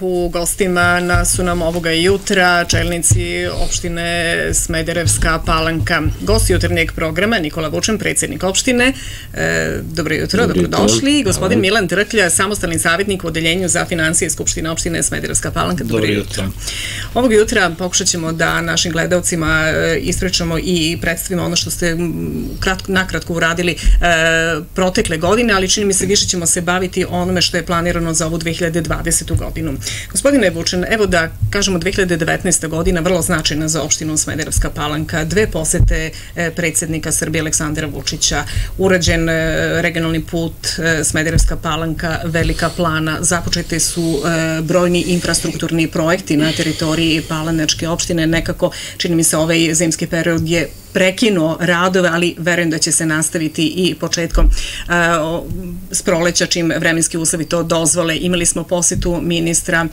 U gostima na, su nam ovoga jutra čelnici opštine Smederevska palanka. Gost jutarnjeg programa Nikola Vučan, predsjednik opštine. E, dobro jutro, dobro dobrodošli. Gospodin Hvala. Milan Trklja, samostalni savjetnik u Odeljenju za financije Skupštine opštine Smederevska palanka. Dobro, dobro jutro. Ovog jutra pokušat ćemo da našim gledalcima e, ispričamo i predstavimo ono što ste kratko, nakratko uradili e, protekle godine, ali čini mi se više ćemo se baviti onome što je planirano za ovu 2020. godinu. Gospodine Vučin, evo da kažemo 2019. godina vrlo značajna za opštinu Smederevska palanka, dve posete e, predsjednika Srbije Aleksandra Vučića, urađen e, regionalni put e, Smederevska palanka, Velika plana, započete su brojni infrastrukturni projekti na teritoriji Palanačke opštine, nekako čini mi se ovaj zimski period je prekinuo radove, ali verujem da će se nastaviti i početkom s proleća čim vremenski uslovi to dozvole. Imali smo posetu ministra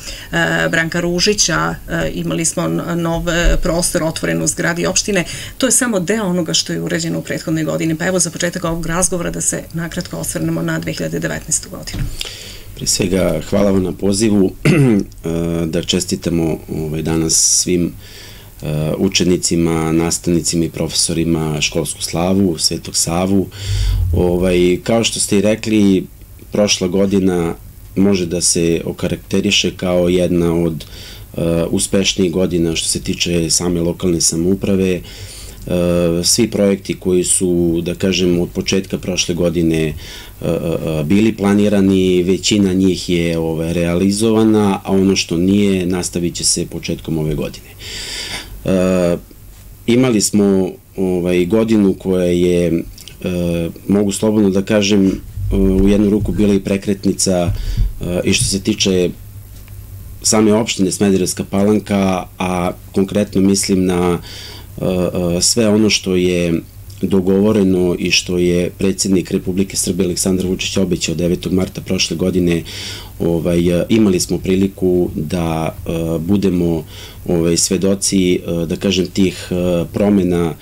Branka Ružića, imali smo nov prostor otvoren u zgradi opštine. To je samo deo onoga što je uređeno u prethodnoj godini. Pa evo za početak ovog razgovora da se nakratko osvrnemo na 2019. godinu. Pre svega hvala vam na pozivu da čestitamo ovaj, danas svim učenicima, nastavnicima i profesorima školsku slavu, Svetog Savu. Ovaj, kao što ste i rekli, prošla godina može da se okarakteriše kao jedna od uh, uspešnijih godina što se tiče same lokalne samouprave. Uh, svi projekti koji su, da kažem, od početka prošle godine uh, uh, bili planirani, većina njih je ovaj, realizovana, a ono što nije nastavit će se početkom ove godine. E, imali smo ovaj, godinu koja je, e, mogu slobodno da kažem, u jednu ruku bila i prekretnica i što se tiče same opštine Smederevska palanka, a konkretno mislim na sve ono što je dogovoreno i što je predsjednik Republike Srbije Aleksandar Vučić obećao 9. marta prošle godine ovaj, imali smo priliku da uh, budemo ovaj, svedoci, uh, da kažem, tih uh, promena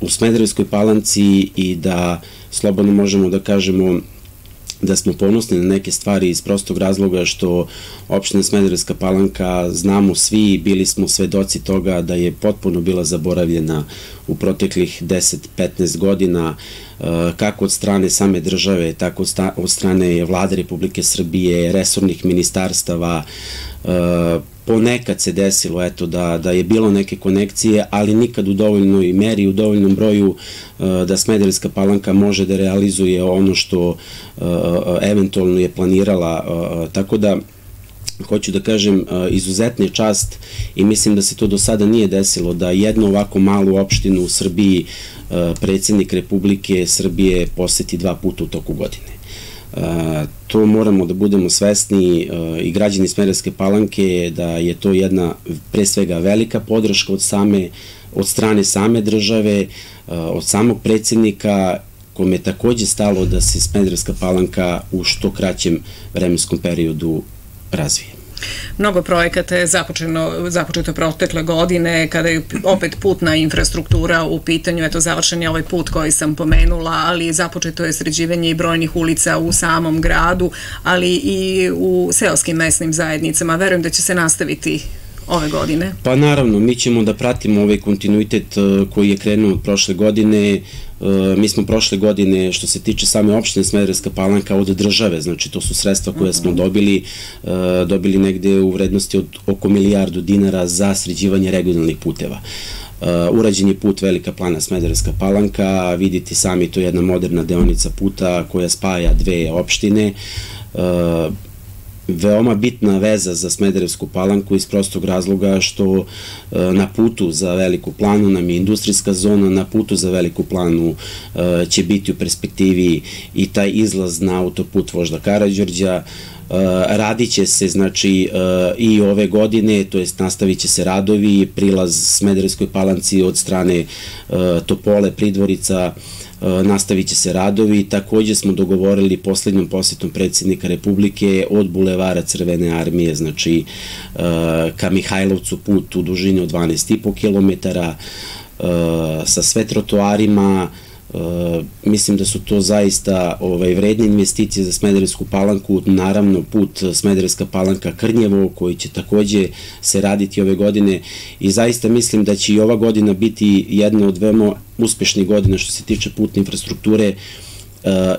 u Smederevskoj palanci i da slobodno možemo da kažemo da smo ponosni na neke stvari iz prostog razloga što opština Smederevska palanka znamo svi, bili smo svedoci toga da je potpuno bila zaboravljena u proteklih 10-15 godina eh, kako od strane same države, tako od strane vlade Republike Srbije, resornih ministarstava, eh, ponekad se desilo eto da da je bilo neke konekcije, ali nikad u dovoljnoj meri, u dovoljnom broju uh, da Smederevska palanka može da realizuje ono što uh, eventualno je planirala, uh, tako da hoću da kažem, izuzetna čast i mislim da se to do sada nije desilo, da jednu ovako malu opštinu u Srbiji predsjednik Republike Srbije poseti dva puta u toku godine to moramo da budemo svesni i građani Smerovske palanke da je to jedna pre svega velika podrška od same od strane same države, od samog predsjednika kome je takođe stalo da se Smederevska palanka u što kraćem vremenskom periodu razvije. Mnogo projekata je započeno, započeto protekle godine kada je opet putna infrastruktura u pitanju, eto završen je ovaj put koji sam pomenula, ali započeto je sređivanje i brojnih ulica u samom gradu, ali i u seoskim mesnim zajednicama. Verujem da će se nastaviti ove godine? Pa naravno, mi ćemo da pratimo ovaj kontinuitet e, koji je krenuo od prošle godine. E, mi smo prošle godine, što se tiče same opštine Smederevska palanka od države, znači to su sredstva koje smo mhm. dobili, e, dobili negde u vrednosti od oko milijardu dinara za sređivanje regionalnih puteva. Uh, urađen je put Velika plana Smederevska palanka, vidite sami to je jedna moderna deonica puta koja spaja dve opštine. Uh, veoma bitna veza za Smederevsku palanku iz prostog razloga što e, na putu za veliku planu nam je industrijska zona, na putu za veliku planu e, će biti u perspektivi i taj izlaz na autoput Vožda Karadžorđa, e, radit će se znači i ove godine, to jest nastavit će se radovi, prilaz Smederevskoj palanci od strane Topole, Pridvorica, nastavit će se radovi. Takođe smo dogovorili poslednjom posjetom predsjednika Republike od Bulevara Crvene armije, znači e, ka Mihajlovcu put u dužini od 12,5 km, e, sa sve trotoarima, mislim da su to zaista ovaj, vredne investicije za Smederevsku palanku, naravno put Smederevska palanka Krnjevo koji će takođe se raditi ove godine. I zaista mislim da će i ova godina biti jedna od veoma uspešnih godina što se tiče putne infrastrukture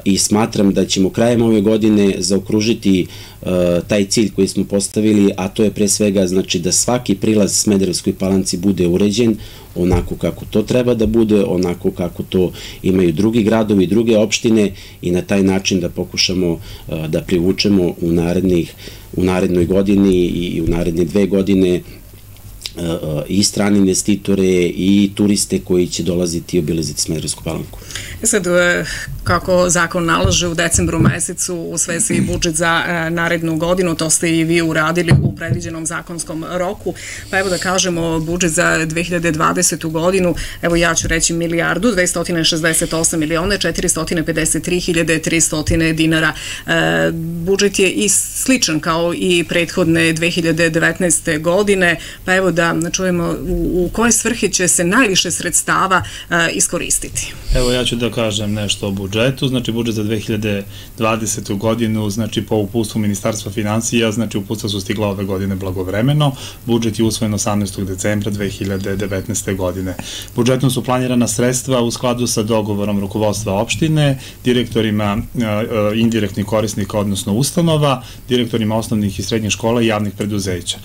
i smatram da ćemo krajem ove godine zaokružiti e, taj cilj koji smo postavili, a to je pre svega znači da svaki prilaz Smederevskoj palanci bude uređen onako kako to treba da bude, onako kako to imaju drugi gradovi, druge opštine i na taj način da pokušamo e, da privučemo u narednih u narednoj godini i u naredne dve godine i strane investitore i turiste koji će dolaziti i obilaziti Smederevsku palanku. E sad, e, kako zakon nalaže u decembru mesecu u se budžet za e, narednu godinu, to ste i vi uradili u predviđenom zakonskom roku, pa evo da kažemo budžet za 2020. godinu, evo ja ću reći milijardu, 268 milione, 453.300 dinara. E, budžet je i sličan kao i prethodne 2019. godine, pa evo da čujemo u, u koje svrhe će se najviše sredstava iskoristiti. Evo ja ću da kažem nešto o budžetu, znači budžet za 2020. godinu, znači po upustvu Ministarstva financija, znači uputstva su stigla ove godine blagovremeno, budžet je usvojen 18. decembra 2019. godine. Budžetom su planirana sredstva u skladu sa dogovorom rukovodstva opštine, direktorima e, e, indirektnih korisnika, odnosno ustanova, direktorima osnovnih i srednjih škola i javnih preduzeća.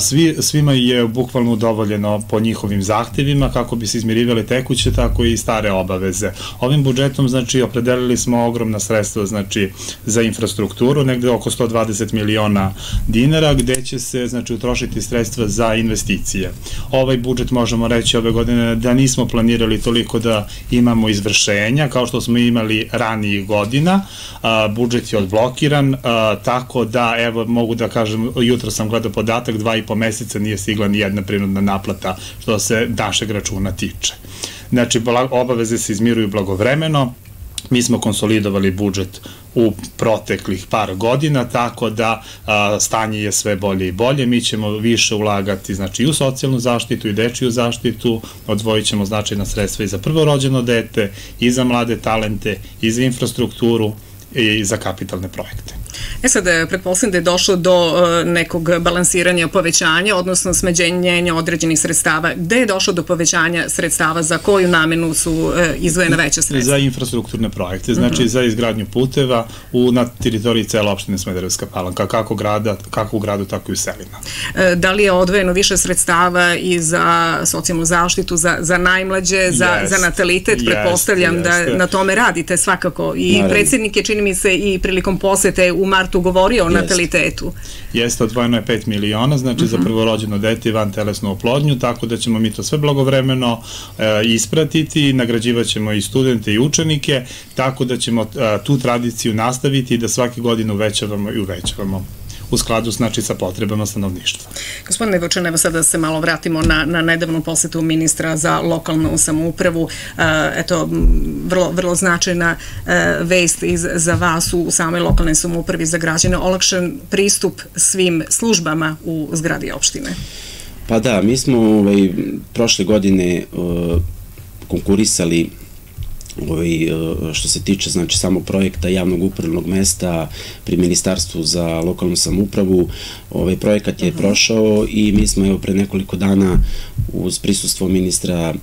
Svi, svima je bukvalno udovoljeno po njihovim zahtevima kako bi se izmirivali tekuće, tako i stare obaveze. Ovim budžetom, znači, opredelili smo ogromna sredstva, znači, za infrastrukturu, negde oko 120 miliona dinara, gde će se, znači, utrošiti sredstva za investicije. Ovaj budžet, možemo reći, ove godine da nismo planirali toliko da imamo izvršenja, kao što smo imali ranijih godina, a, budžet je odblokiran, a, tako da, evo, mogu da kažem, jutro sam gledao podatak, dva i po meseca nije stigla ni jedna prinudna naplata što se našeg računa tiče. Znači, obaveze se izmiruju blagovremeno, mi smo konsolidovali budžet u proteklih par godina, tako da a, stanje je sve bolje i bolje. Mi ćemo više ulagati znači, i u socijalnu zaštitu i dečiju zaštitu, odvojit ćemo značajna sredstva i za prvorođeno dete, i za mlade talente, i za infrastrukturu, i za kapitalne projekte. E sad, e, pretpostavljam da je došlo do e, nekog balansiranja povećanja, odnosno smeđenjenja određenih sredstava. Gde je došlo do povećanja sredstava, za koju namenu su e, izvojene veće sredstva? Za infrastrukturne projekte, znači mhm. za izgradnju puteva u, na teritoriji cela opštine Smederevska palanka, kako, grada, kako u gradu, tako i u selima. Da li je odvojeno više sredstava i za socijalnu zaštitu, za, za najmlađe, za, za natalitet? Yes. Pretpostavljam yes. da na tome radite svakako. I Naravno. predsednik je, čini mi se, i prilikom posete u martu govorio o Jest. natalitetu. Jeste, odvojeno je 5 miliona, znači uh -huh. za mhm. prvorođeno dete i van telesnu oplodnju, tako da ćemo mi to sve blagovremeno e, ispratiti, nagrađivat ćemo i studente i učenike, tako da ćemo e, tu tradiciju nastaviti i da svake godine uvećavamo i uvećavamo u skladu znači, sa potrebama stanovništva. Gospodine Vučan, evo sada da se malo vratimo na, na nedavnu posetu ministra za lokalnu samoupravu. E, eto, vrlo, vrlo značajna e, vest iz, za vas u samoj lokalnoj samoupravi za građane, olakšan pristup svim službama u zgradi opštine. Pa da, mi smo ovaj, prošle godine uh, konkurisali ovaj, e, što se tiče znači samo projekta javnog upravnog mesta pri Ministarstvu za lokalnu samupravu, ovaj projekat je prošao i mi smo evo pre nekoliko dana uz prisustvo ministra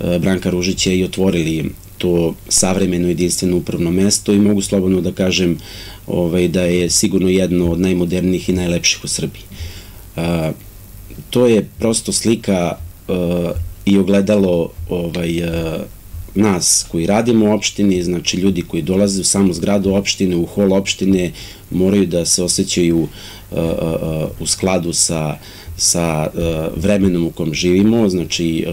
e, Branka Ružića i otvorili to savremeno jedinstveno upravno mesto i mogu slobodno da kažem ovaj, da je sigurno jedno od najmodernijih i najlepših u Srbiji. A, to je prosto slika a, i ogledalo ovaj, a, nas koji radimo u opštini, znači ljudi koji dolaze u samu zgradu opštine, u hol opštine, moraju da se osjećaju uh, uh, uh, u skladu sa sa vremenom u kom živimo, znači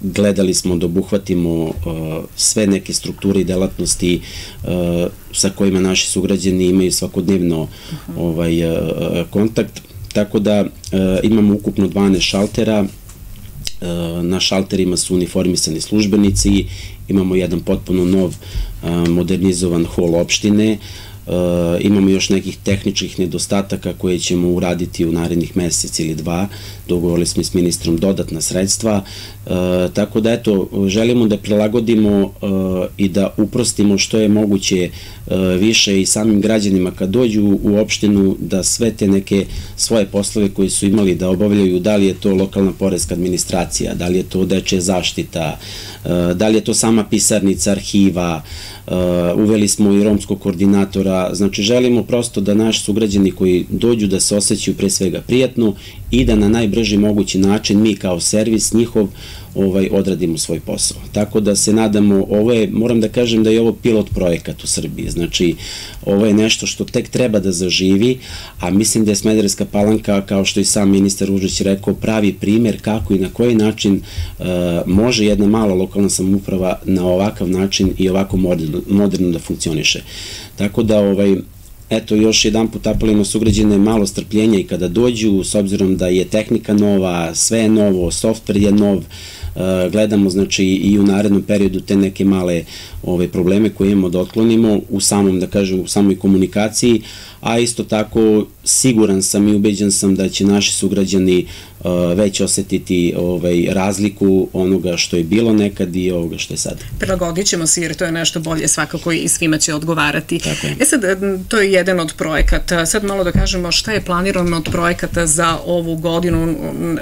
gledali smo da obuhvatimo sve neke strukture i delatnosti sa kojima naši sugrađani imaju svakodnevno ovaj, kontakt, tako da imamo ukupno 12 šaltera, na šalterima su uniformisani službenici, imamo jedan potpuno nov modernizovan hol opštine, imamo još nekih tehničkih nedostataka koje ćemo uraditi u narednih mesec ili dva, dogovorili smo s ministrom dodatna sredstva, e, tako da eto, želimo da prilagodimo e, i da uprostimo što je moguće više i samim građanima kad dođu u opštinu da sve te neke svoje poslove koje su imali da obavljaju, da li je to lokalna porezka administracija, da li je to dečje zaštita, da li je to sama pisarnica, arhiva, uveli smo i romskog koordinatora, znači želimo prosto da naši sugrađani koji dođu da se osjećaju pre svega prijatno i da na najbrži mogući način mi kao servis njihov ovaj, odradimo svoj posao. Tako da se nadamo, ovo je, moram da kažem da je ovo pilot projekat u Srbiji, znači ovo je nešto što tek treba da zaživi, a mislim da je Smederska palanka, kao što i sam ministar Užić rekao, pravi primer kako i na koji način uh, može jedna mala lokalna samuprava na ovakav način i ovako moderno, da funkcioniše. Tako da ovaj, eto, još jedan put apelujemo sugrađene malo strpljenja i kada dođu, s obzirom da je tehnika nova, sve je novo, softver je nov, e, gledamo znači i u narednom periodu te neke male ove probleme koje imamo da otklonimo u samom da kažem u samoj komunikaciji a isto tako siguran sam i ubeđen sam da će naši sugrađani uh, već osetiti ovaj, razliku onoga što je bilo nekad i ovoga što je sad. Prilagodit ćemo se jer to je nešto bolje svakako i svima će odgovarati. Tako je. E sad, to je jedan od projekata. Sad malo da kažemo šta je planirano od projekata za ovu godinu,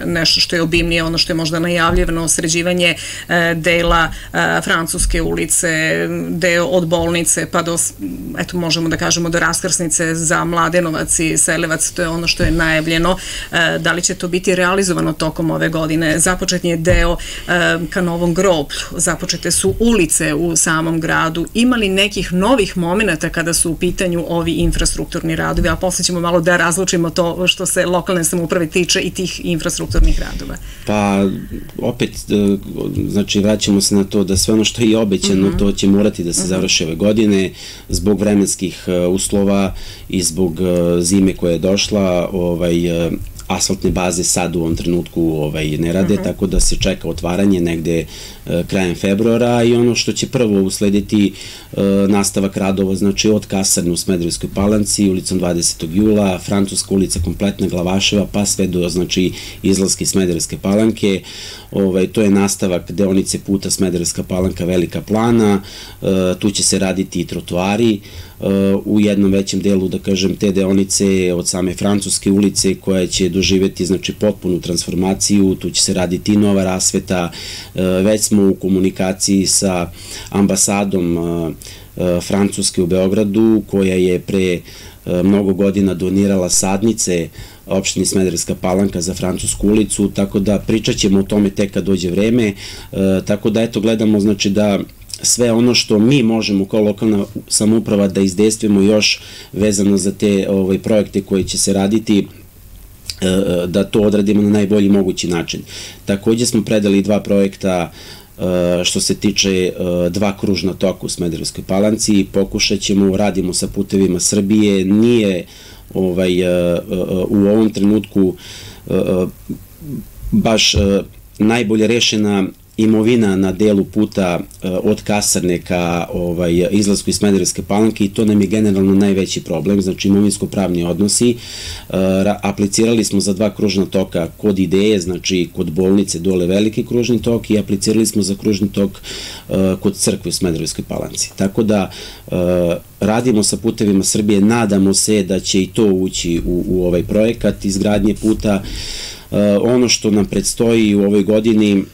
nešto što je obimnije, ono što je možda najavljivano, sređivanje e, dela e, Francuske ulice, deo od bolnice pa do, eto možemo da kažemo do raskrsnice za Mladenovac i Selevac, to je ono što je najavljeno. E, da li će to biti realizovano tokom ove godine? Započet je deo e, ka Novom groblju, započete su ulice u samom gradu. Imali nekih novih momenta kada su u pitanju ovi infrastrukturni radovi, a posle ćemo malo da razlučimo to što se lokalne samuprave tiče i tih infrastrukturnih radova. Pa, opet, e, znači, vraćamo se na to da sve ono što je obećano, mm -hmm. to će morati da se mhm. završi ove godine zbog vremenskih uslova i zbog e, zime koja je došla, ovaj, e, asfaltne baze sad u ovom trenutku ovaj, ne rade, uh mhm. -huh. tako da se čeka otvaranje negde e, krajem februara i ono što će prvo uslediti e, nastavak radova, znači od kasarne u Smedrevskoj palanci, ulicom 20. jula, Francuska ulica kompletna Glavaševa, pa sve do znači, izlaske Smederevske palanke, ovaj, to je nastavak deonice puta Smederevska palanka Velika plana, e, tu će se raditi i trotoari, u jednom većem delu, da kažem, te deonice od same Francuske ulice koja će doživeti znači potpunu transformaciju, tu će se raditi nova rasveta, e, već smo u komunikaciji sa ambasadom e, e, Francuske u Beogradu koja je pre mnogo godina donirala sadnice opštini Smederevska palanka za Francusku ulicu, tako da pričat ćemo o tome tek kad dođe vreme, tako da eto gledamo znači da sve ono što mi možemo kao lokalna samouprava da izdejstvimo još vezano za te ovaj, projekte koje će se raditi e, e, da to odradimo na najbolji mogući način. Takođe smo predali dva projekta e, što se tiče dva kružna toka u Smederevskoj palanci, pokušat ćemo, radimo sa putevima Srbije, nije ovaj, u ovom trenutku baš najbolje rešena imovina na delu puta e, od kasarne ka ovaj, izlasku iz Smederevske palanke i to nam je generalno najveći problem, znači imovinsko-pravni odnosi. E, aplicirali smo za dva kružna toka kod ideje, znači kod bolnice dole veliki kružni tok i aplicirali smo za kružni tok e, kod crkve u Smederevskoj palanci. Tako da radimo sa putevima Srbije, nadamo se da će i to ući u, u ovaj projekat izgradnje puta. Ono što nam predstoji u ovoj godini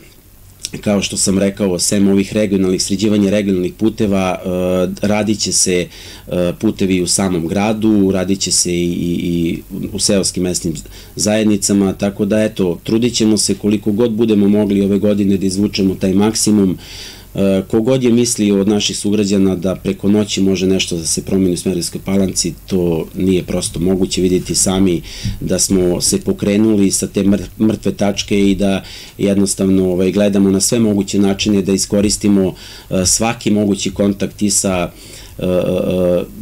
kao što sam rekao, sem ovih regionalnih, sređivanja regionalnih puteva, e, radit će se e, putevi u samom gradu, radit će se i, i u seoskim mesnim zajednicama, tako da eto, trudit ćemo se koliko god budemo mogli ove godine da izvučemo taj maksimum, kogod je mislio od naših sugrađana da preko noći može nešto da se promeni u Smederevskoj palanci, to nije prosto moguće vidjeti sami da smo se pokrenuli sa te mrtve tačke i da jednostavno ovaj, gledamo na sve moguće načine da iskoristimo e, svaki mogući kontakt i sa e,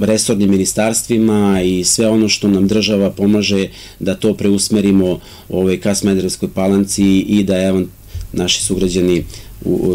resornim ministarstvima i sve ono što nam država pomaže da to preusmerimo ovaj, ka Smederevskoj palanci i da evo naši sugrađani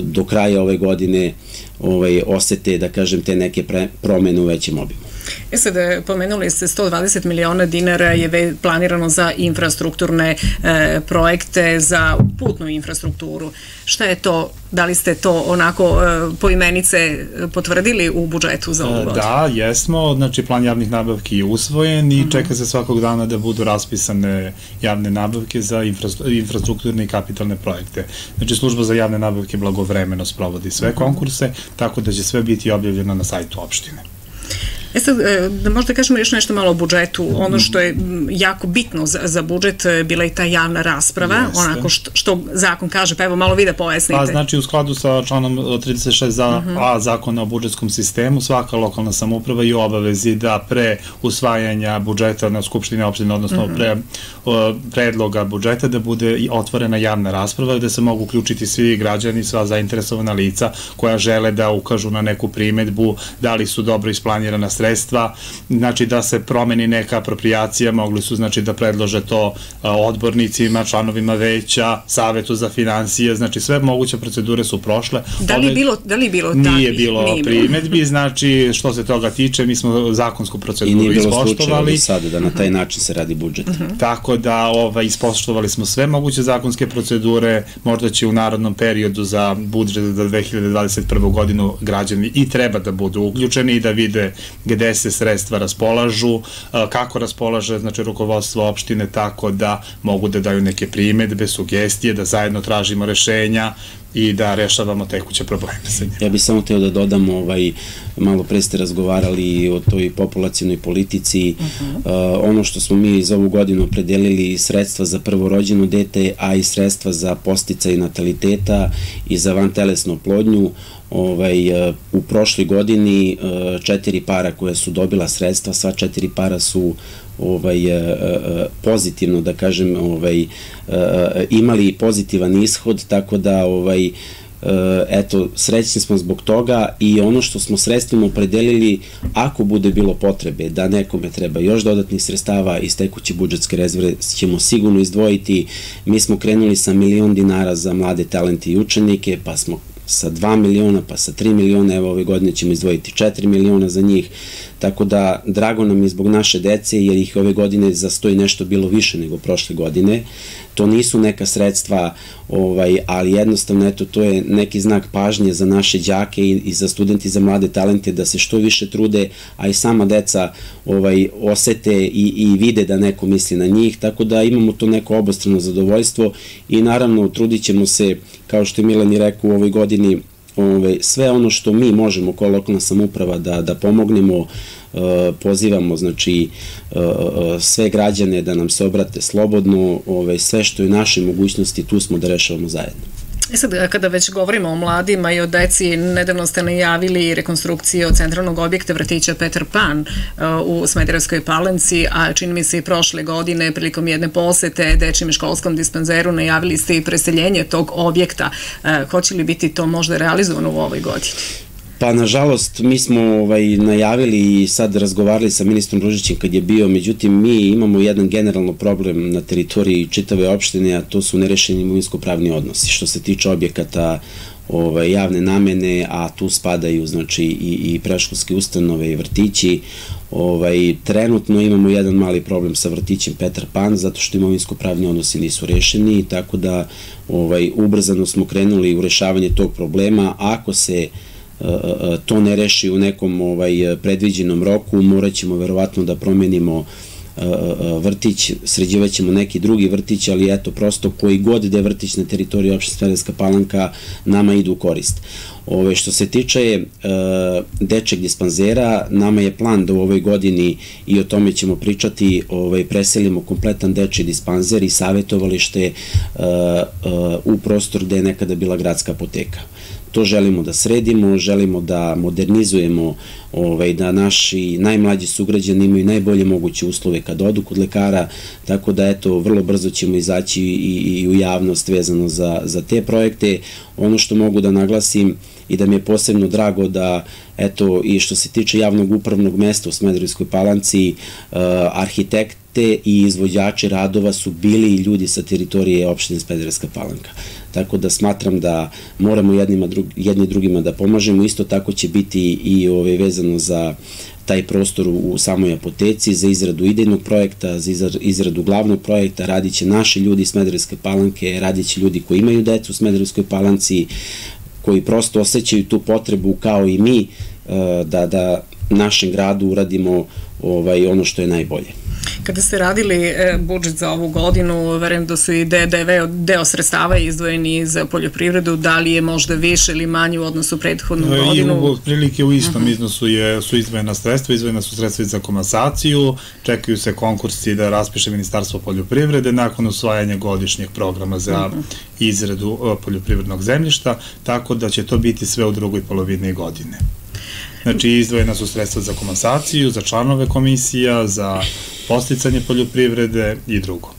do kraja ove godine ovaj, osete, da kažem, te neke promene u većem obimu. E sad, e, pomenuli ste 120 miliona dinara je planirano za infrastrukturne e, projekte, za putnu infrastrukturu. Šta je to, da li ste to onako e, po imenice potvrdili u budžetu za ovu godinu? Da, jesmo, znači plan javnih nabavki je usvojen i mhm. čeka se svakog dana da budu raspisane javne nabavke za infrastrukturne i kapitalne projekte. Znači služba za javne nabavke blagovremeno sprovodi sve mhm. konkurse, tako da će sve biti objavljeno na sajtu opštine. E sad, e, da možda kažemo još nešto malo o budžetu. Ono što je jako bitno za, za budžet e, bila i ta javna rasprava, Jeste. onako što, što zakon kaže, pa evo malo vi da pojasnite. Pa znači u skladu sa članom 36 za, uh -huh. A zakona o budžetskom sistemu, svaka lokalna samuprava i obavezi da pre usvajanja budžeta na Skupštine opštine, odnosno uh -huh. pre o, predloga budžeta, da bude otvorena javna rasprava gde se mogu uključiti svi građani, sva zainteresovana lica koja žele da ukažu na neku primetbu, da li su dobro isplanirana sredstva, znači da se promeni neka apropriacija, mogli su znači da predlože to odbornicima, članovima veća, savetu za financije, znači sve moguće procedure su prošle. Da li, bilo, da li bilo takvih? Nije bilo nije primetbi, znači što se toga tiče, mi smo zakonsku proceduru ispoštovali. I nije bilo sada da na taj način se radi budžet. Uh mhm. -huh. Tako da ovaj, ispoštovali smo sve moguće zakonske procedure, možda će u narodnom periodu za budžet za 2021. godinu građani i treba da budu uključeni i da vide gde se sredstva raspolažu, kako raspolaže znači rukovodstvo opštine tako da mogu da daju neke primetbe, sugestije, da zajedno tražimo rešenja i da rešavamo tekuće probleme sa njima. Ja bih samo teo da dodam, ovaj, malo pre ste razgovarali o toj populacijnoj politici, uh -huh. uh, ono što smo mi iz ovu godinu opredelili sredstva za prvorođeno dete, a i sredstva za posticaj nataliteta i za vantelesnu oplodnju, ovaj, uh, u prošloj godini uh, četiri para koje su dobila sredstva, sva četiri para su ovaj e, e, pozitivno da kažem ovaj e, imali pozitivan ishod tako da ovaj eto, srećni smo zbog toga i ono što smo sredstvima opredelili, ako bude bilo potrebe da nekome treba još dodatnih sredstava iz tekuće budžetske rezerve, ćemo sigurno izdvojiti. Mi smo krenuli sa milion dinara za mlade talente i učenike, pa smo sa 2 miliona, pa sa 3 miliona, evo ove godine ćemo izdvojiti 4 miliona za njih, tako da drago nam je zbog naše dece, jer ih ove godine za sto i nešto bilo više nego prošle godine, to nisu neka sredstva, ovaj, ali jednostavno eto, to je neki znak pažnje za naše đake i, i za studenti, za mlade talente da se što više trude, a i sama deca ovaj, osete i, i vide da neko misli na njih, tako da imamo to neko obostrano zadovoljstvo i naravno trudit ćemo se, kao što je Milan i rekao u ovoj godini, ovaj, sve ono što mi možemo kao lokalna samuprava da, da pomognemo, e, pozivamo znači e, e, sve građane da nam se obrate slobodno, ovaj, sve što je naše mogućnosti tu smo da rešavamo zajedno. E sad, kada već govorimo o mladima i o deci, nedavno ste najavili rekonstrukciju centralnog objekta vrtića Peter Pan uh, u Smederevskoj palenci, a čini mi se i prošle godine prilikom jedne posete dečjem školskom dispanzeru najavili ste i preseljenje tog objekta. Uh, hoće li biti to možda realizovano u ovoj godini? Pa, nažalost, mi smo ovaj, najavili i sad razgovarali sa ministrom Ružićem kad je bio, međutim, mi imamo jedan generalno problem na teritoriji čitave opštine, a to su nerešeni imovinsko-pravni odnosi. Što se tiče objekata ovaj, javne namene, a tu spadaju znači, i, i preškolske ustanove i vrtići, ovaj, trenutno imamo jedan mali problem sa vrtićem Petar Pan, zato što imovinsko-pravni odnosi nisu rešeni, tako da ovaj, ubrzano smo krenuli u rešavanje tog problema. Ako se to ne reši u nekom ovaj predviđenom roku, morat ćemo verovatno da promenimo vrtić, sređivat ćemo neki drugi vrtić, ali eto, prosto koji god da je vrtić na teritoriji opšte Smederska palanka, nama idu u korist. Ove, što se tiče e, dečeg dispanzera, nama je plan da u ovoj godini i o tome ćemo pričati, ovaj, preselimo kompletan deči dispanzer i savjetovalište e, e, u prostor gde je nekada bila gradska apoteka. To želimo da sredimo, želimo da modernizujemo, ovaj, da naši najmlađi sugrađani imaju najbolje moguće uslove kad odu kod lekara, tako da eto, vrlo brzo ćemo izaći i, i u javnost vezano za, za te projekte. Ono što mogu da naglasim i da mi je posebno drago da, eto, i što se tiče javnog upravnog mesta u Smederevskoj palanci, uh, arhitekt projekte i izvođači radova su bili ljudi sa teritorije opštine Smederevska palanka. Tako da smatram da moramo jednima, drug, jedni drugima da pomažemo, isto tako će biti i ove, ovaj, vezano za taj prostor u samoj apoteci za izradu idejnog projekta, za izradu glavnog projekta, radit će naši ljudi iz Smederevske palanke, radit će ljudi koji imaju decu u Smederevskoj palanci, koji prosto osjećaju tu potrebu kao i mi e, da, da našem gradu uradimo ovaj, ono što je najbolje. Kada ste radili e, budžet za ovu godinu, verujem da su i DDV deo sredstava izdvojeni za poljoprivredu, da li je možda više ili manje u odnosu prethodnu e, godinu? I u prilike u istom uh mhm. -huh. iznosu je, su izdvojena sredstva, izdvojena su sredstva za komasaciju, čekaju se konkursi da raspiše Ministarstvo poljoprivrede nakon usvajanja godišnjeg programa za uh mhm. -huh. izradu e, poljoprivrednog zemljišta, tako da će to biti sve u drugoj polovini godine. Znači, izdvojena su sredstva za komasaciju, za članove komisija, za posticanje poljoprivrede i drugo.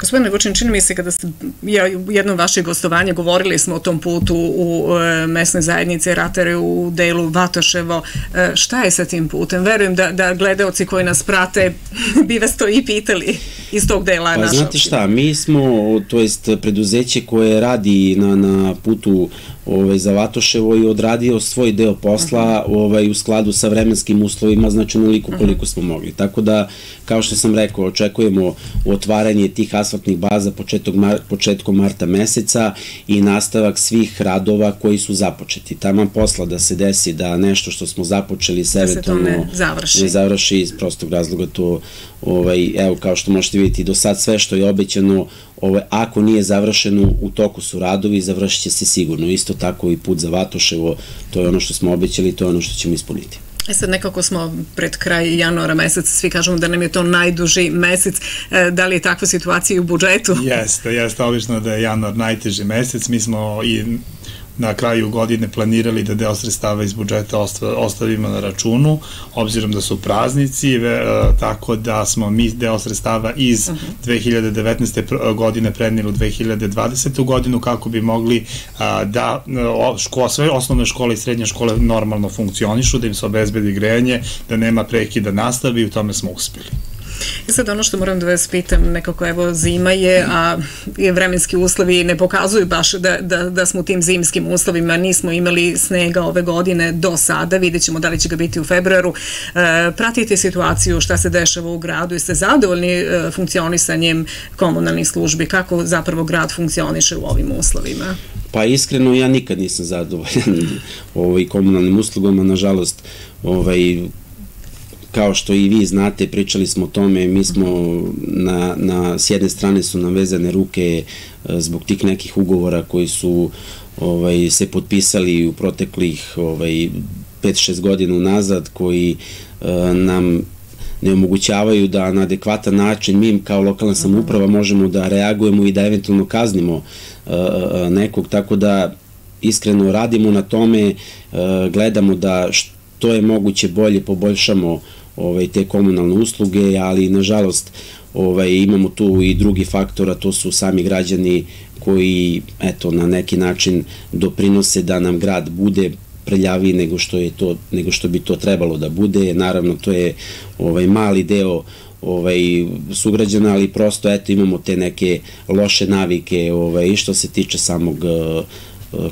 Gospodine Vučin, čini mi se kada ste ja, u jednom vašeg gostovanja govorili smo o tom putu u e, mesnoj zajednici Ratare u delu Vatoševo. E, šta je sa tim putem? Verujem da, da gledaoci koji nas prate bi vas to i pitali iz tog dela pa, znate šta, mi smo, to jest preduzeće koje radi na, na putu ovaj, za Vatoševo i odradio svoj deo posla uh -huh. ovaj, u skladu sa vremenskim uslovima, znači onoliko koliko smo mogli. Tako da, kao što sam rekao, očekujemo otvaranje tih asfaltnih baza mar, početkom marta meseca i nastavak svih radova koji su započeti. Tamo posla da se desi da nešto što smo započeli se da eventualno ne završi. ne završi iz prostog razloga to, ovaj, evo kao što možete vidjeti, do sad sve što je obećano Ove, ako nije završeno, u toku su radovi, završit će se sigurno. Isto tako i put za Vatoševo, to je ono što smo obećali, to je ono što ćemo ispuniti. E sad nekako smo pred kraj januara meseca, svi kažemo da nam je to najduži mesec. E, da li je takva situacija i u budžetu? Jeste, jeste, obično da je januar najteži mesec. Mi smo i na kraju godine planirali da deo sredstava iz budžeta ostavimo na računu, obzirom da su praznici, e, tako da smo mi deo sredstava iz 2019. Mhm. godine prenili u 2020. godinu kako bi mogli da ško, sve osnovne škole i srednje škole normalno funkcionišu, da im se obezbedi grejanje, da nema prekida nastavi i u tome smo uspeli. I sad ono što moram da vas pitam, nekako evo zima je, a vremenski uslovi ne pokazuju baš da, da, da smo u tim zimskim uslovima, nismo imali snega ove godine do sada, vidjet ćemo da li će ga biti u februaru. E, pratite situaciju, šta se dešava u gradu i ste zadovoljni e, funkcionisanjem komunalnih službi, kako zapravo grad funkcioniše u ovim uslovima? Pa iskreno ja nikad nisam zadovoljan ovaj, komunalnim uslugama, nažalost ovaj, kao što i vi znate, pričali smo o tome, mi smo na, na s jedne strane su nam vezane ruke e, zbog tih nekih ugovora koji su ovaj, se potpisali u proteklih ovaj, 5-6 godina nazad, koji eh, nam ne omogućavaju da na adekvatan način mi kao lokalna samuprava možemo da reagujemo i da eventualno kaznimo eh, nekog, tako da iskreno radimo na tome, gledamo da što je moguće bolje poboljšamo ovaj, te komunalne usluge, ali nažalost ovaj, imamo tu i drugi faktor, a to su sami građani koji eto, na neki način doprinose da nam grad bude prljaviji nego što je to nego što bi to trebalo da bude. Naravno to je ovaj mali deo ovaj sugrađana, ali prosto eto imamo te neke loše navike, ovaj što se tiče samog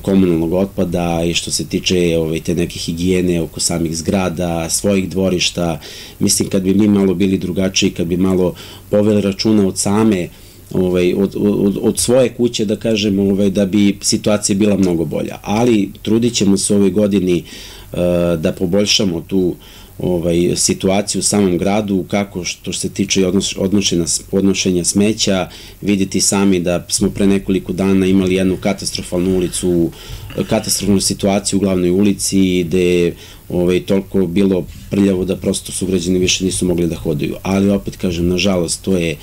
komunalnog otpada i što se tiče ovaj, te neke higijene oko samih zgrada, svojih dvorišta. Mislim, kad bi mi malo bili drugačiji, kad bi malo poveli računa od same ovaj, od, od, od svoje kuće, da kažem, ovaj, da bi situacija bila mnogo bolja. Ali trudit ćemo se ove godini uh, da poboljšamo tu uh, ovaj, situaciju u samom gradu, kako što se tiče odnošenja, odnošenja smeća, vidite sami da smo pre nekoliko dana imali jednu katastrofalnu ulicu, katastrofalnu situaciju u glavnoj ulici, gde ovaj, toliko bilo prljavo da prosto sugrađani više nisu mogli da hodaju. Ali opet kažem, nažalost, to je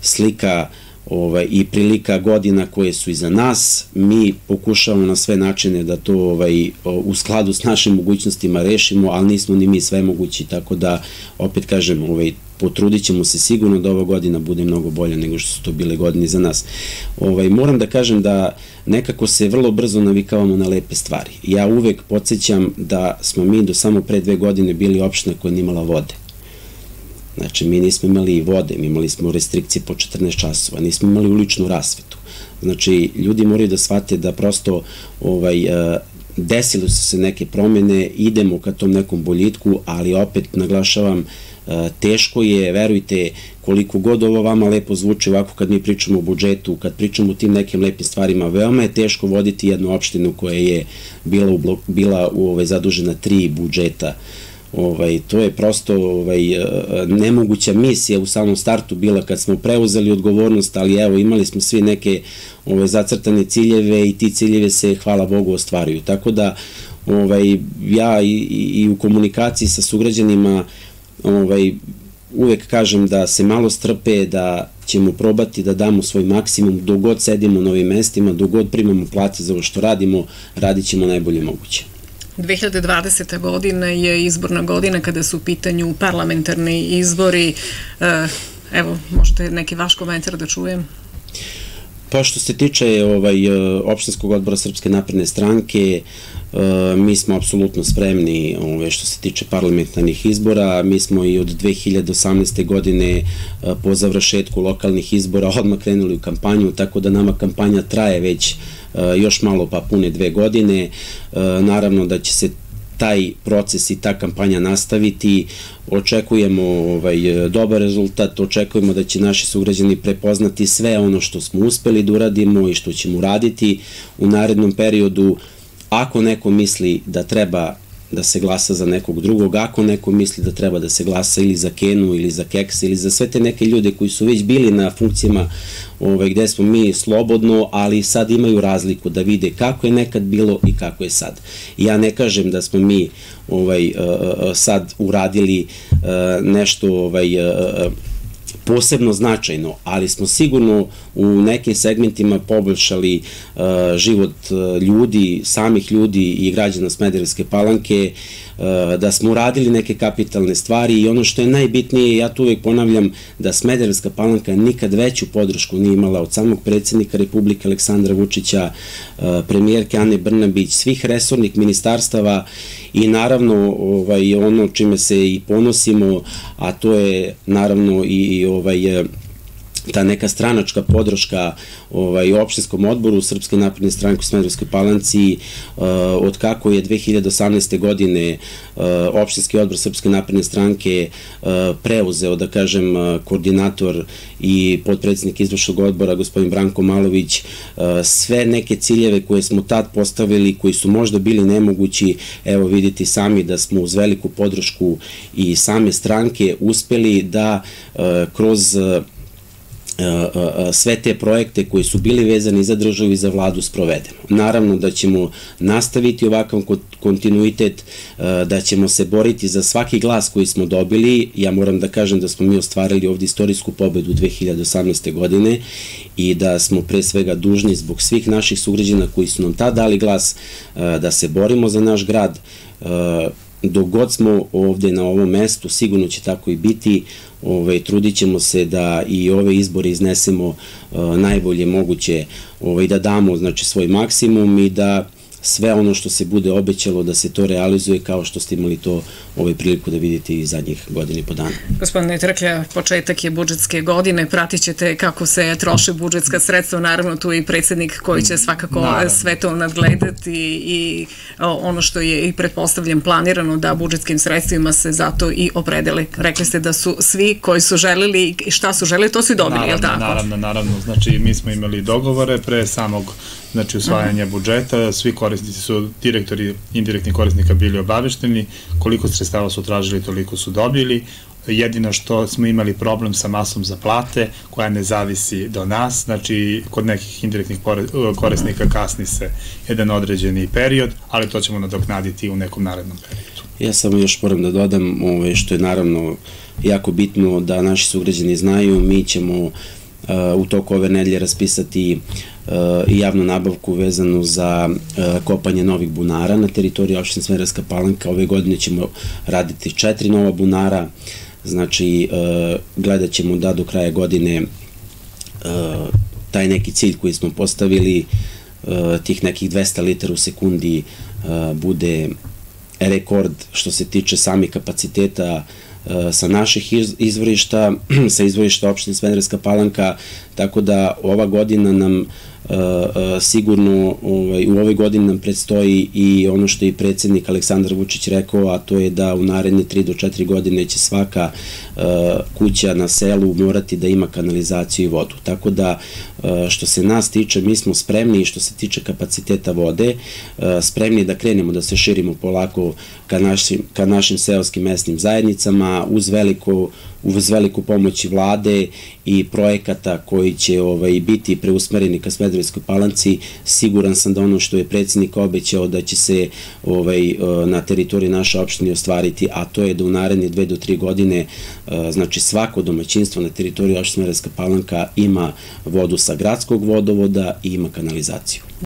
slika ovaj, i prilika godina koje su iza nas. Mi pokušavamo na sve načine da to ovaj, u skladu s našim mogućnostima rešimo, ali nismo ni mi sve mogući, tako da opet kažem, ovaj, potrudit ćemo se sigurno da ova godina bude mnogo bolja nego što su to bile godine za nas. Ovaj, moram da kažem da nekako se vrlo brzo navikavamo na lepe stvari. Ja uvek podsjećam da smo mi do samo pre dve godine bili opština koja nimala vode Znači, mi nismo imali vode, mi imali smo restrikcije po 14 časova, nismo imali uličnu rasvetu. Znači, ljudi moraju da shvate da prosto ovaj, e, desilo su se neke promjene, idemo ka tom nekom boljitku, ali opet naglašavam, e, teško je, verujte, koliko god ovo vama lepo zvuči ovako kad mi pričamo o budžetu, kad pričamo o tim nekim lepim stvarima, veoma je teško voditi jednu opštinu koja je bila, u, blok, bila u, ovaj, zadužena tri budžeta. Ovaj, to je prosto ovaj, e, nemoguća misija u samom startu bila kad smo preuzeli odgovornost, ali evo imali smo svi neke ovaj, zacrtane ciljeve i ti ciljeve se, hvala Bogu, ostvaruju. Tako da ovaj, ja i, i u komunikaciji sa sugrađanima ovaj, uvek kažem da se malo strpe, da ćemo probati da damo svoj maksimum, dogod sedimo na ovim mestima, dogod primamo plate za ovo što radimo, radit ćemo najbolje moguće. 2020. godina je izborna godina kada su u pitanju parlamentarni izbori. E, evo, možete neki vaš komentar da čujem? Pa što se tiče ovaj, e, opštinskog odbora Srpske napredne stranke, E, mi smo apsolutno spremni ove, što se tiče parlamentarnih izbora, mi smo i od 2018. godine po završetku lokalnih izbora odmah krenuli u kampanju, tako da nama kampanja traje već još malo pa pune dve godine. Naravno da će se taj proces i ta kampanja nastaviti. Očekujemo ovaj, dobar rezultat, očekujemo da će naši sugrađani prepoznati sve ono što smo uspeli da uradimo i što ćemo uraditi u narednom periodu. Ako neko misli da treba da se glasa za nekog drugog, ako neko misli da treba da se glasa ili za Kenu ili za Keks ili za sve te neke ljude koji su već bili na funkcijama ovaj, gde smo mi slobodno, ali sad imaju razliku da vide kako je nekad bilo i kako je sad. Ja ne kažem da smo mi ovaj, sad uradili nešto ovaj, posebno značajno, ali smo sigurno u nekim segmentima poboljšali uh, život uh, ljudi, samih ljudi i građana Smederevske palanke, uh, da smo uradili neke kapitalne stvari i ono što je najbitnije, ja tu uvek ponavljam, da Smederevska palanka nikad veću podršku nije imala od samog predsednika Republike Aleksandra Vučića, premijerke Ane Brnabić, svih resornih ministarstava i naravno ovaj, ono čime se i ponosimo, a to je naravno i, i ovaj, ta neka stranačka podrška ovaj, opštinskom odboru Srpske napredne stranke u Smedrovskoj palanci uh, od kako je 2018. godine uh, opštinski odbor Srpske napredne stranke uh, preuzeo, da kažem, koordinator i podpredsednik izvršnog odbora gospodin Branko Malović sve neke ciljeve koje smo tad postavili, koji su možda bili nemogući, evo vidite sami da smo uz veliku podršku i same stranke uspeli da kroz sve te projekte koji su bili vezani za državu i za vladu sprovedemo. Naravno da ćemo nastaviti ovakav kontinuitet, da ćemo se boriti za svaki glas koji smo dobili. Ja moram da kažem da smo mi ostvarili ovdje istorijsku pobedu 2018. godine i da smo pre svega dužni zbog svih naših sugrađena koji su nam tada dali glas da se borimo za naš grad dok god smo ovde na ovom mestu, sigurno će tako i biti, ovaj, trudit ćemo se da i ove izbore iznesemo uh, najbolje moguće, ovaj, da damo znači, svoj maksimum i da sve ono što se bude obećalo da se to realizuje kao što ste imali to ovaj priliku da vidite i zadnjih godina i po dana. Gospodine Trklja, početak je budžetske godine, pratit ćete kako se troše budžetska sredstva, naravno tu je i predsednik koji će svakako naravno. sve to nadgledati i ono što je i pretpostavljen planirano da budžetskim sredstvima se zato i opredele. Rekli ste da su svi koji su želeli i šta su želeli, to su i dobili, naravno, je li tako? Naravno, naravno, znači mi smo imali dogovore pre samog znači usvajanja budžeta, svi korisnici su, direktori indirektnih korisnika bili obavešteni, koliko sredstava su tražili, toliko su dobili, jedino što smo imali problem sa masom za plate, koja ne zavisi do nas, znači kod nekih indirektnih korisnika kasni se jedan određeni period, ali to ćemo nadoknaditi u nekom narednom periodu. Ja samo još moram da dodam, ove, što je naravno jako bitno da naši sugrađani znaju, mi ćemo uh, u toku ove nedelje raspisati i javnu nabavku vezanu za e, kopanje novih bunara na teritoriji opštine Smerovska palanka. Ove godine ćemo raditi četiri nova bunara, znači e, gledat ćemo da do kraja godine e, taj neki cilj koji smo postavili, tih nekih 200 litara u sekundi bude rekord što se tiče samih kapaciteta sa naših izvorišta, sa izvorišta opštine Smederska palanka, tako da ova godina nam sigurno ovaj, u ovoj godini nam predstoji i ono što je predsednik Aleksandar Vučić rekao, a to je da u naredne 3 do 4 godine će svaka kuća na selu morati da ima kanalizaciju i vodu. Tako da što se nas tiče, mi smo spremni i što se tiče kapaciteta vode, spremni da krenemo da se širimo polako ka našim, ka našim seoskim mesnim zajednicama uz veliko uz veliku pomoć vlade i projekata koji će ovaj, biti preusmereni ka Smederevskoj palanci, siguran sam da ono što je predsednik obećao da će se ovaj, na teritoriji naše opštine ostvariti, a to je da u naredne dve do tri godine znači svako domaćinstvo na teritoriji opštine Smederevska palanka ima vodu sa gradskog vodovoda i ima kanalizaciju.